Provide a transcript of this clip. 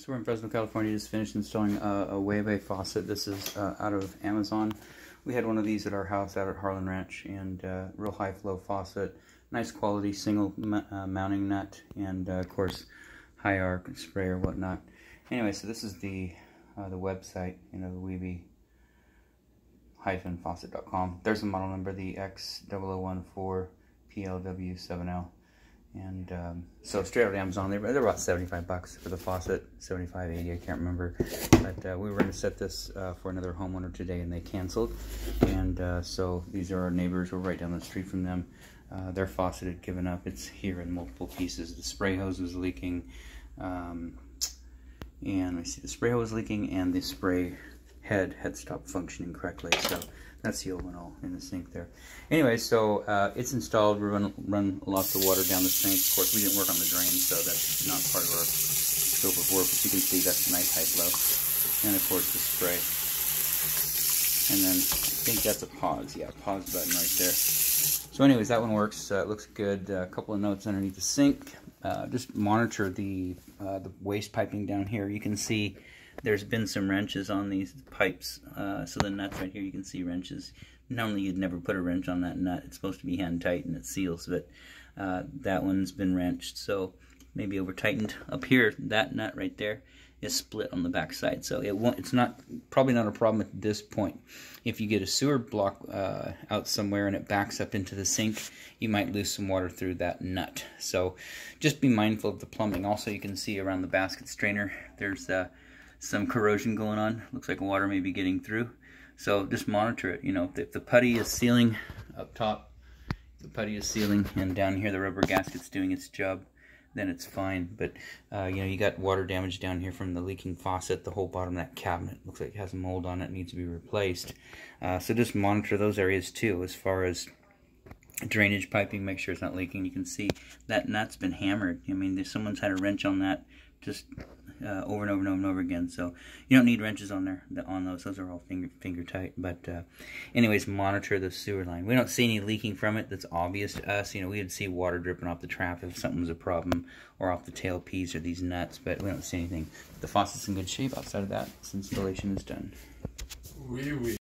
So we're in Fresno, California, just finished installing a, a faucet. This is uh, out of Amazon. We had one of these at our house out at Harlan Ranch and uh, real high flow faucet. Nice quality single uh, mounting nut and uh, of course high arc spray or whatnot. Anyway, so this is the uh, the website, you know, the Weeby faucet.com. There's the model number, the X0014 PLW7L. And um, so straight out of Amazon, they're, they're about 75 bucks for the faucet, 75, 80, I can't remember. But uh, we were going to set this uh, for another homeowner today and they canceled. And uh, so these are our neighbors, we're right down the street from them. Uh, their faucet had given up, it's here in multiple pieces. The spray hose was leaking. Um, and we see the spray hose leaking and the spray head had stopped functioning correctly. So that's the old one all in the sink there. Anyway, so uh, it's installed. We run, run lots of water down the sink. Of course, we didn't work on the drain, so that's not part of our scope of work. But you can see that's a nice high flow. And of course, the spray. And then I think that's a pause. Yeah, pause button right there. So anyways, that one works. Uh, it looks good. Uh, a couple of notes underneath the sink. Uh, just monitor the uh, the waste piping down here. You can see there's been some wrenches on these pipes. Uh, so the nuts right here, you can see wrenches. Normally you'd never put a wrench on that nut. It's supposed to be hand tight and it seals, but uh, that one's been wrenched. So maybe over tightened. Up here, that nut right there is split on the back side. So it won't, it's not probably not a problem at this point. If you get a sewer block uh, out somewhere and it backs up into the sink, you might lose some water through that nut. So just be mindful of the plumbing. Also, you can see around the basket strainer, there's uh, some corrosion going on. Looks like water may be getting through. So just monitor it. You know, if the putty is sealing up top, the putty is sealing, and down here the rubber gasket's doing its job, then it's fine. But, uh, you know, you got water damage down here from the leaking faucet. The whole bottom of that cabinet looks like it has mold on it, needs to be replaced. Uh, so just monitor those areas too as far as drainage piping, make sure it's not leaking. You can see that nut's been hammered. I mean, someone's had a wrench on that just uh, over and over and over and over again. So you don't need wrenches on there on those. Those are all finger finger tight. But uh, anyways, monitor the sewer line. We don't see any leaking from it. That's obvious to us. You know, we would see water dripping off the trap if something was a problem, or off the tail piece or these nuts. But we don't see anything. The faucet's in good shape. Outside of that, this installation is done. Oui, oui.